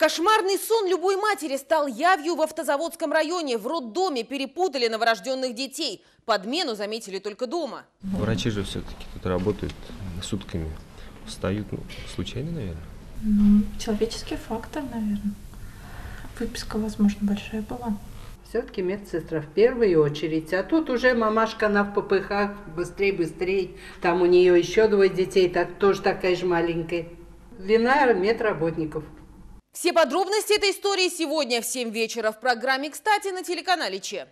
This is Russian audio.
Кошмарный сон любой матери стал явью в автозаводском районе. В роддоме перепутали новорожденных детей. Подмену заметили только дома. Врачи же все-таки тут работают сутками. Встают, ну, случайно, наверное. Ну, человеческий фактор, наверное. Выписка, возможно, большая была. Все-таки медсестра в первую очередь. А тут уже мамашка, она в ППХ, быстрее, быстрее. Там у нее еще двое детей, так, тоже такая же маленькая. Вина медработников. Все подробности этой истории сегодня в 7 вечера в программе «Кстати» на телеканале ЧЕ.